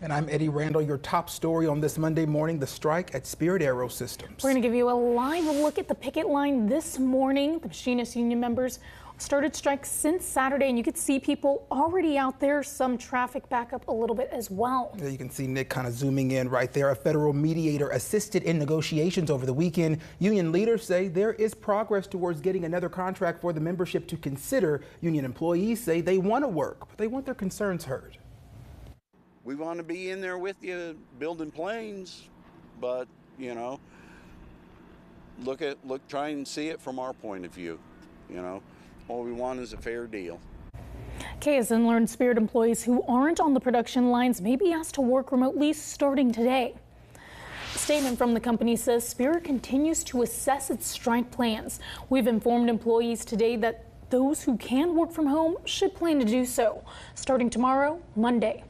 And I'm Eddie Randall. Your top story on this Monday morning the strike at Spirit AeroSystems. We're going to give you a live look at the picket line this morning. The machinist union members started strikes since Saturday, and you could see people already out there, some traffic backup a little bit as well. Yeah, you can see Nick kind of zooming in right there. A federal mediator assisted in negotiations over the weekend. Union leaders say there is progress towards getting another contract for the membership to consider. Union employees say they want to work, but they want their concerns heard. We want to be in there with you building planes, but you know, look at look try and see it from our point of view. You know, all we want is a fair deal. KSN learned Spirit employees who aren't on the production lines may be asked to work remotely starting today. A statement from the company says Spirit continues to assess its strike plans. We've informed employees today that those who can work from home should plan to do so starting tomorrow, Monday.